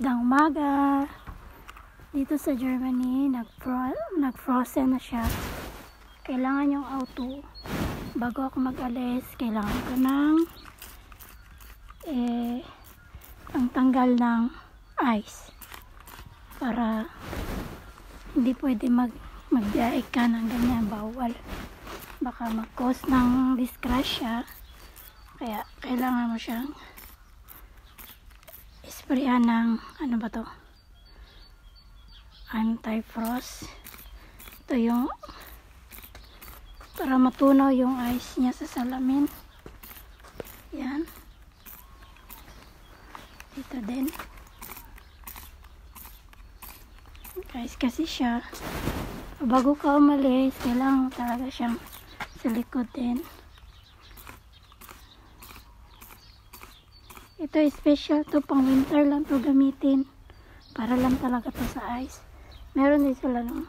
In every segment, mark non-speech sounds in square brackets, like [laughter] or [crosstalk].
Magandang umaga. Dito sa Germany, nag-fro- nag-frozen na siya. Kailangan yung auto. Bago ako mag-alis, kailangan ko ng eh, ang tanggal ng ice. Para hindi pwede mag magbiyahe ka ng ganyan, bawal. Baka mag-cause ng disgrasya. Kaya kailangan mo siyang sprayan ng ano ba to? Anti-frost. Ito yung para matunaw yung ice niya sa salamin. Yan. Dito din. Guys kasi siya. Bago ka umalis kailangan talaga siyang sa likod din Ito special to pang winter lang to gamitin. Para lang talaga to sa ice. Meron din sila ng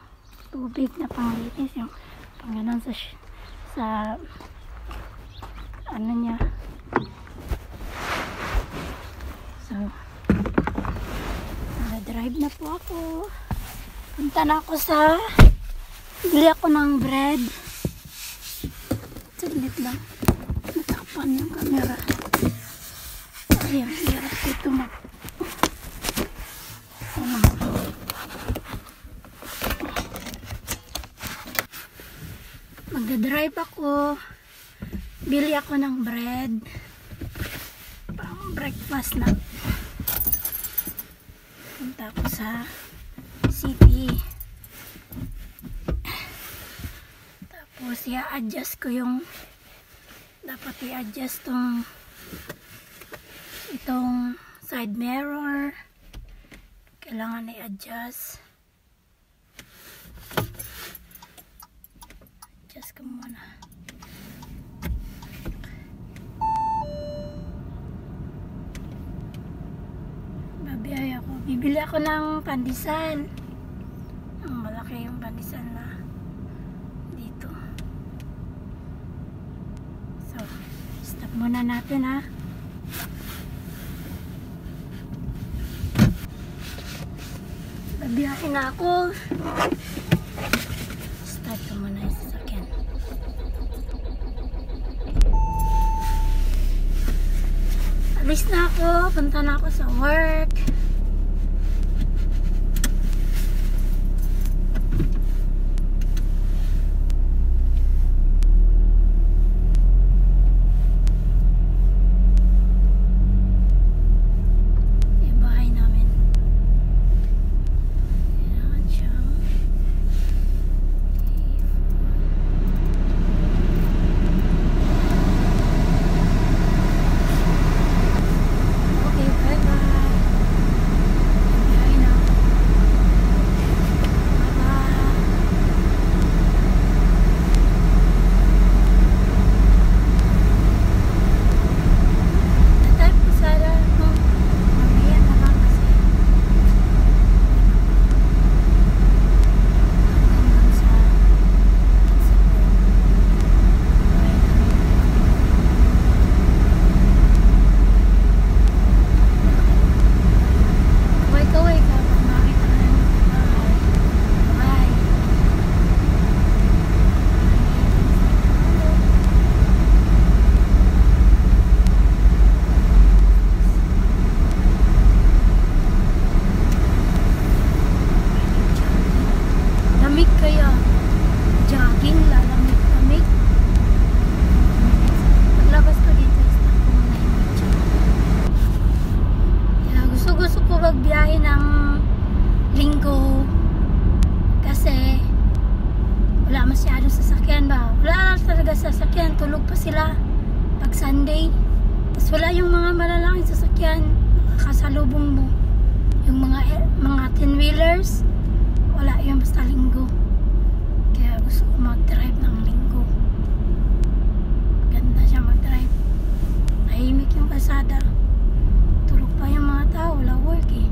tubig na panglinis yung pang ganun sa sa ano niya. So drive na po ako. Punta na ako sa bili ako ng bread. Saglit lang. Natakpan yung camera. Ayan, hirap dito. Ano Magdadrive ako. Bili ako ng bread. Pang breakfast na. Punta ako sa city. Tapos, i-adjust ko yung dapat i-adjust tong itong side mirror. Kailangan i-adjust. Adjust ko muna. Babiyay ako. Bibili ako ng pandisan ang malaki yung pandisan na dito. So stop muna natin ha Biyahe na ako. Start ko muna yung sasakyan. Alis na ako. Punta na ako sa work. Yung bahay namin. Kailangan siyang Okay, bye-bye. Biyahe na ako. Bye-bye. Tatay po sana. Hmm. Mamaya na lang kasi. Hanggang sa sa bahay namin. Kaway kaway ka pag makita ka ng bahay. Bye. Lamig kaya. Jogging, lalamig-lamig. Paglabas ko dito, stop ko muna yung video. Kaya gusto gusto ko magbiyahe ng linggo kasi wala masyadong sasakyan ba wala talaga sasakyan tulog pa sila pag Sunday. Tapos wala yung mga malalaking sasakyan kasalubong mo. Yung mga mga 10 wheelers wala yung basta linggo. Kaya gusto ko mag-drive ng linggo. Ganda siya mag-drive. Tahimik yung kalsada. Tulog pa yung mga tao, wala work eh.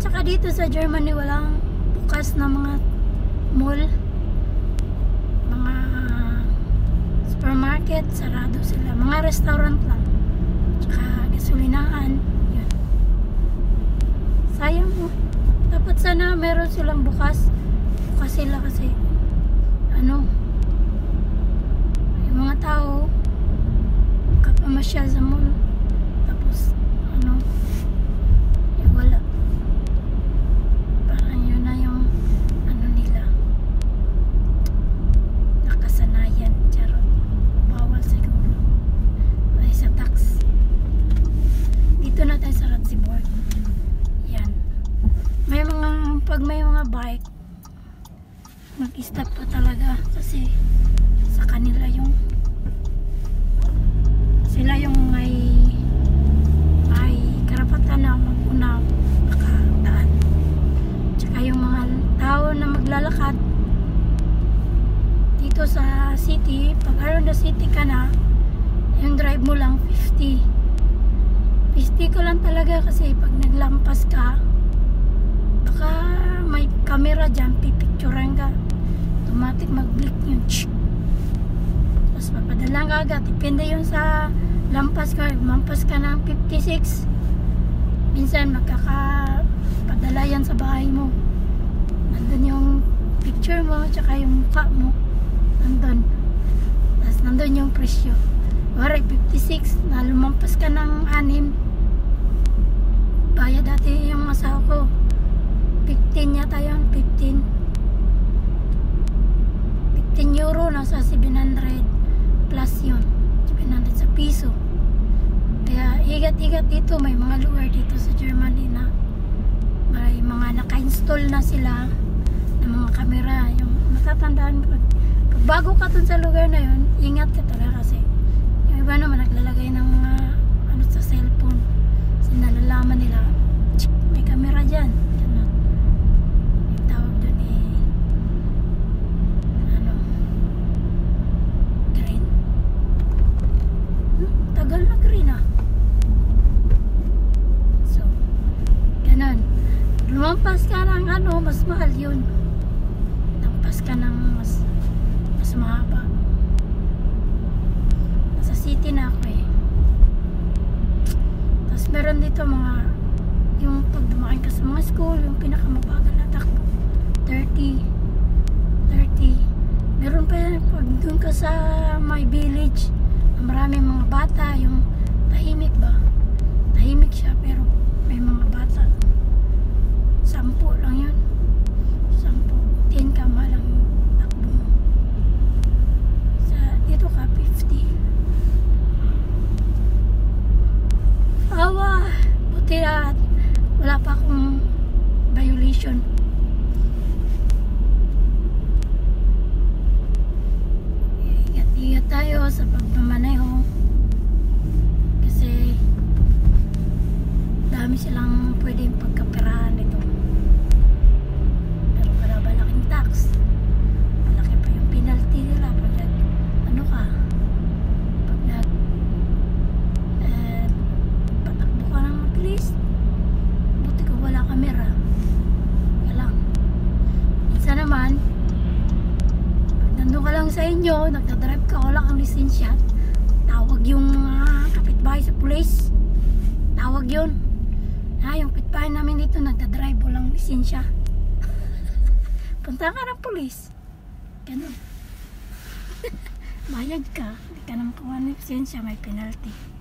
Tsaka dito sa Germany, walang bukas na mga mall, mga supermarket, sarado sila. Mga restaurant lang. Tsaka gasolinahan. Yun. Sayang mo. Dapat sana meron silang bukas. Bukas sila kasi ano yung mga tao kapamasyal sa mall talaga kasi sa kanila yung sila yung may may karapatan na maguna makadaan. Tsaka yung mga tao na maglalakad dito sa city pag around the city ka na yung drive mo lang 50 50 ko lang talaga kasi pag naglampas ka baka may camera dyan pipicturean ka automatic mag-blick yun. Tapos papadala ka agad depende yun sa lampas ka. Mampas ka ng 56 minsan magkakapadala yan sa bahay mo. Nandun yung picture mo tsaka yung mukha mo. Nandun. Tapos nandun yung presyo. Wari, 56 na lumampas ka ng 6 bayad dati yung asawa ko. 15 yata yun 15 15 euro nasa 700 plus yun. 700 sa piso. Kaya igat-igat dito may mga lugar dito sa Germany na may mga naka-install na sila ng mga camera yung matatandaan ko pag bago ka dun sa lugar na yun ingat ka talaga kasi yung iba naman naglalagay ng mga ano sa cellphone. Kasi nila "Tsk, may camera dyan ganun yung tawag dun eh ano green hmm, tagal na green ah so ganun lumampas ka ng ano mas mahal yun. Lampas ka ng mas mas mahaba. Nasa city na ako eh. Tapos meron dito mga yung pag dumaan ka sa mga school yung pinakamabagal na takbo. 30 30 meron pa yan pag doon ka sa my village maraming mga bata yung tahimik ba? Tahimik siya pero may mga bata sampu lang yun. Sampu 10 ka malang takbo. Mo sa dito ka 50 awa buti na wala pa akong violation. Ingat-ingat tayo sa pagmamaneho. Kasi dami silang pwedeng pagkapirahan nito pero kada malaking tax malaki pa yung penalty nila pag nag ano ka pag nag eh, patakbo ka ng mabilis buti ko wala kamera kaya lang minsan naman pag nandun inyo nagdadrive ka wala kang lisensya. Tawag yung mga kapitbahay sa police tawag yun. Ha yung kapitbahay namin dito nagdadrive walang lisensya. [laughs] Punta ka ng police ganun. [laughs] Bayad ka. Hindi ka naman kuha ng lisensya may penalty